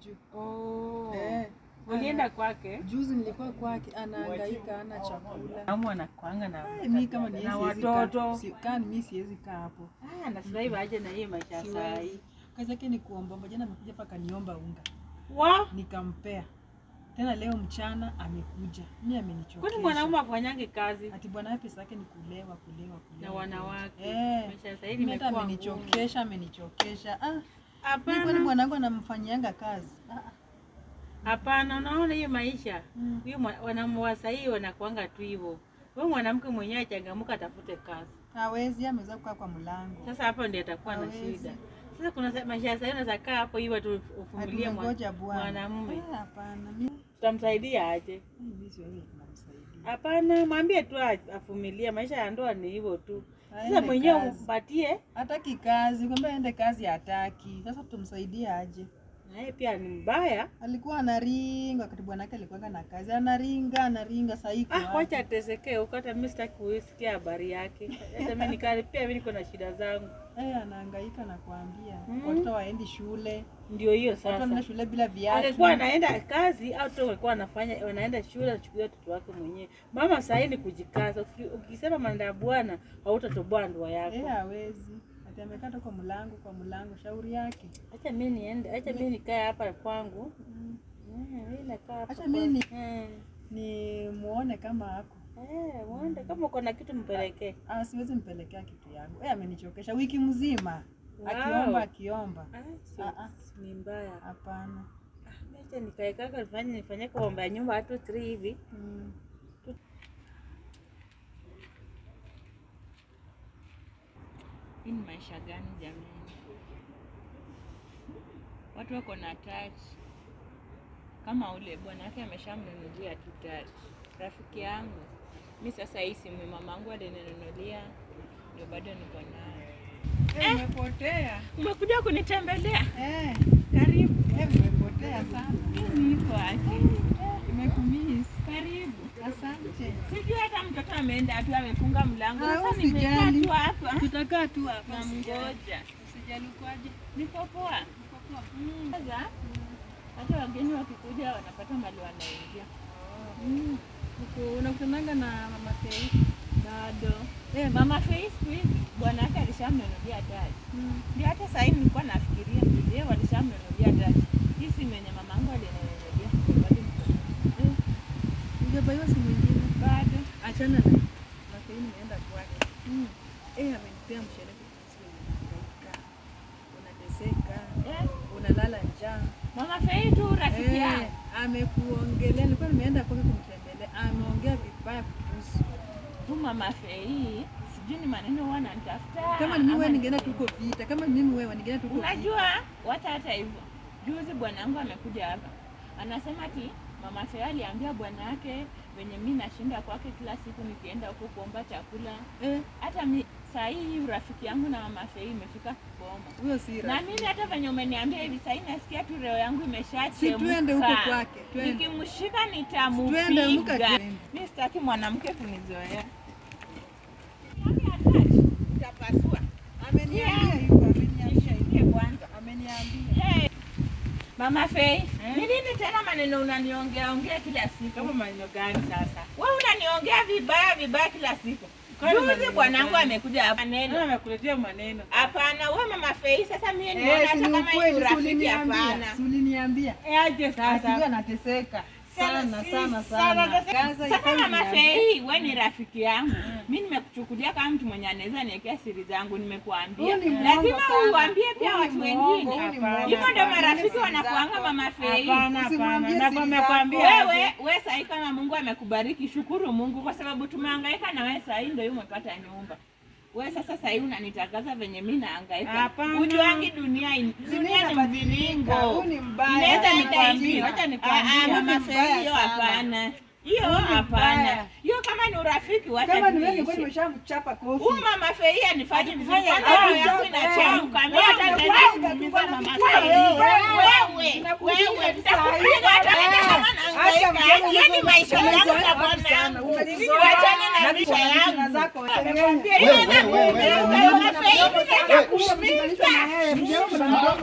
juu. Oh. Eh, Ulienda kwake? juzi nilikuwa kwake, anahangaika, ana chakula. Amu anakuanga na Ay, mi kama ni na watoto. si- kaa ni mi siwezi kaa hapo. Ah, na nafurahi aje na yeye maisha saa hii. Kazi yake ni kuomba. Jana amekuja hapa kaniomba unga, Wa? nikampea. Tena leo mchana amekuja, Mimi amenichokesha. Kwani mwanaume afanyange kazi ati bwana yake pesa yake ni kulewa kulewa kulewa na wanawake? Eh. Maisha sasa hivi imekuwa amenichokesha amenichokesha ah, Hapana. mwanangu anamfanyianga kazi. Hapana, unaona hiyo maisha Mm. hiyo mwa- wanaume wa wanakuanga tu hivyo. Wewe mwanamke mwenyewe achangamuka, atafute kazi. hawezi ameweza kukaa kwa mlango Sasa hapo ndio atakuwa na shida. Sasa kuna maisha hivi unaweza kaa hapo hivyo tu uvumilie bwana mwanamume. Ah, hapana mimi Tutamsaidia aje? Mi Hapana, mwambie tu afumilia avumilie. Maisha ya ndoa ni hivyo tu. Sasa mwenyewe umpatie, hataki kazi kwamba ende kazi hataki sasa tumsaidie aje na yeye pia ni mbaya. alikuwa anaringa wakati bwana bwanake alikuwa na kazi anaringa anaringa sahii Ah, wacha ateseke huko, hata mimi sitaki kusikia habari yake. Hata mimi nikali pia mimi niko na shida zangu. eh, anahangaika na kuambia Mm. watoto waendi shule Ndio hiyo sasa. Watoto shule bila viatu Alikuwa anaenda kazi au tu alikuwa anafanya anaenda shule achukue watoto wake mwenyewe. Mama sasa ni kujikaza. Ukisema manda ya bwana hautatoboa ndoa yako. Eh, hawezi. Ati amekaa kwa mlango kwa mlango, shauri yake. Acha mimi niende, acha mimi nikae hapa kwangu. Mm, hapa. Acha mimi ni, Mm. ni muone kama ako. Eh, muone kama uko na kitu mpelekee. Ah, siwezi mpelekea kitu yangu. Eh, amenichokesha wiki mzima. Wow. Akiomba akiomba. Ah, Ah, ah. ni mbaya. Hapana. Ah, Acha nikae kaka nifanye nifanye kuomba nyumba watu 3 hivi. Mm. Hii ni maisha gani jamani? Watu wako na touch kama ule bwana wake ameshamnunulia tu touch. Rafiki yangu mi sasa hii simu mamangu alininunulia ndio bado niko nayo. Eh, umepotea. Umekuja kunitembelea? Eh, Karibu. eh, umepotea sana. Mimi Niko aje? Nimekumiss. Karibu. Asante. Sijui hata mtoto ameenda tu amefunga mlango. Ah, Sasa nimekaa Tutakaa tu hapa. na mngoja. Usijali kwaje? Niko poa. Mm. Sasa hata wageni wakikuja wanapata mali wanaingia. Mm. Unakutananga na mama Fei? Bado. Eh, Mama Fei siku hizi bwana yake alishamnunulia taji. Mm. Ndio hata sasa hivi nilikuwa nafikiria yeye walishamnunulia taji. Hii simu yenye mamangu alininunulia bado niko nayo. Eh, Hujabaiwa simu ingine? Bado. Achana na na Fei, nimeenda kwake. Mm. Eh, msherehe. Unateseka. Unalala njaa. Mama Faith tu rafiki Eh, yangu. amekuongelea. Nilikuwa nimeenda kwake kumtembelea. Ameongea vibaya kuhusu. Tu Mama Faith sijui ni maneno huwa ananitafuta. Kama ni mimi wewe ningeenda tuko vita. Kama mimi wewe ningeenda tuko vita. Unajua wata hata hivyo, juzi bwanangu amekuja hapa, anasema ati mama Fei aliambia bwana wake venye mi nashinda kwake kila siku nikienda huko kuomba chakula. Eh, Hata mi saa hii urafiki yangu na mama Fei imefika kukoma, huyo si na mimi hata venye umeniambia hivi saa hii nasikia tu roho yangu imeshachemka. Si tuende huko kwake. Nikimshika nitamupiga. Mi sitaki mwanamke kunizoea. Ameniambia hivyo. Nishikie kwanza. Ameniambia. Hey. Mama Fei, ni nini tena maneno unaniongea ongea kila siku? Kama maneno gani sasa? Wewe unaniongea vibaya vibaya kila siku. Juzi bwanangu amekuja hapa maneno. neno. amekuletea maneno? Hapana, wewe Mama Fei, sasa mimi niona Eh, hata kama ni rafiki urafiki hapana. Uliniambia. Eh, aje sasa. sasa. anateseka. Sana, Sana sana sasa- Mama. Fei, wewe ni rafiki yangu. Mimi nimekuchukulia kama mtu mwenye anaweza niwekea siri zangu, nimekuambia. Lazima uambie pia watu wengine. Hivyo ndio marafiki wanakuanga. Mama Fei. Wewe wewe sahii kama Mungu amekubariki, shukuru Mungu kwa sababu tumehangaika na wewe sahii ndio umepata nyumba. Wewe sasa sahii unanitangaza venye mimi naangaika. Ujuangi dunia dunia ni mviringo. Inaweza nikwambie. Acha Ah, ah, Mama hiyo hapana. Hiyo hapana. Hiyo kama ni urafiki wacha Kama ni wewe umeshamchapa kofi. Huyu Mama Fei anifanye vizuri. Kwanza roho kazi, yangu inachemka. Mimi wewe hata nitaenda Mama Fei. wewe, Wewe, nitakupiga hata maisha yangu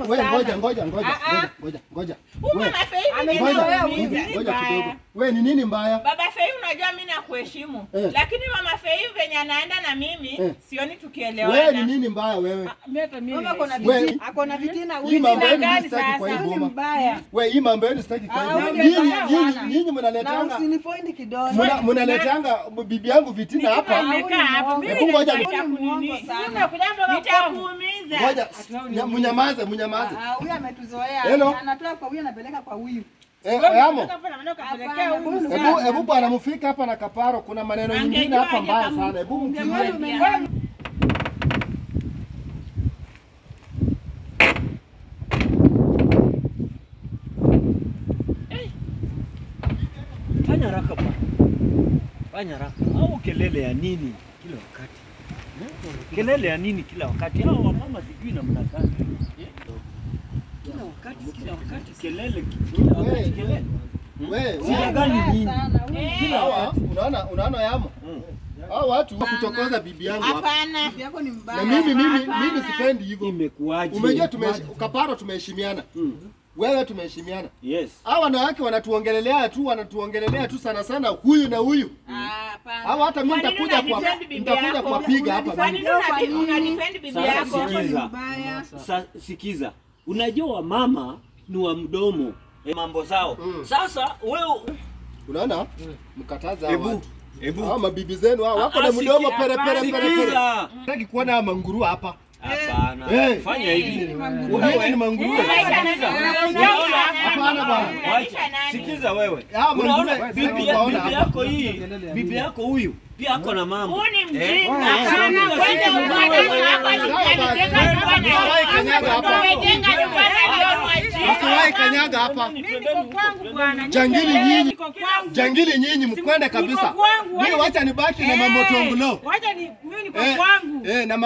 Wewe ngoja ngoja ngoja ngoja ngoja ngoja. Wewe ngoja. Wewe ni nini mbaya? Baba Fei, unajua mimi nakuheshimu, Eh. lakini mama Fei venye anaenda na mimi Eh. sioni Wewe ni nini mbaya wewe? Mama kuna vitina, akona vitina huyu gani kwa hii sasa? Boma. mbaya. Wewe hii mambo yenu sitaki kwa Ah, hivyo. Nyinyi nyinyi nyinyi mnaletanga usinipoint kidole. mna- mnaletanga bibi yangu vitina hapa. Nimekaa hapa, mimi Hebu ngoja nitakuja Ngoja mnyamaze mnyamaze. Ah, huyu ametuzoea. Anatoa kwa huyu anapeleka kwa huyu. Eh, Hebu hebu bwana mfika hapa na kaparo kuna maneno mengine hapa mbaya sana. Hebu mkimbie. Fanya haraka bwana, fanya haraka. Au kelele ya nini kila wakati eh? Kelele ya nini kila wakati? Hao wamama sijui namna gani? Kila wakati, kila wakati kelele, kila wakati kelele. Wewe Shida gani nini? kila wakati unaona unaona yamo. Mm. Hao watu wa kuchokoza bibi yangu hapa. Hapana. Bibi yako ni mbaya. Na mimi mimi mimi sipendi hivyo. Imekuaje? Umejua tume kaparo tumeheshimiana. Mm. Wewe tumeheshimiana. Yes. Hawa wanawake wanatuongelelea tu wanatuongelelea tu sana sana huyu na huyu. Hawa hata mimi nitakuja kwa nitakuja kuwapiga hapa Kwa nini una unadefend bibi yako? sikiza. mbaya. Sa, sikiza, unajua wamama ni wa mdomo eh, mambo zao. Mm. Sasa wewe Unaona? Mkataza hawa watu. hebu Ama mabibi zenu hao wako na ah, mdomo pere pere pere pere. sikiza. Nataki kuona hawa manguru hapa. Hapana. Fanya hivi. Wewe ni manguru. Hapana bwana. Sikiza wewe. Unaona bibi, yako hii, bibi yako huyu pia ako na. Huu ni mjinga. Hapana, kwenda alijenga kanyaga hapa. Umejenga nyumba na ndio mwajiri. Usiwahi kanyaga hapa. Jangili nyinyi. Jangili nyinyi mkwende kabisa. Mimi wacha nibaki na mamotongolo. Wacha ni mimi niko Eh, kwangu. eh, na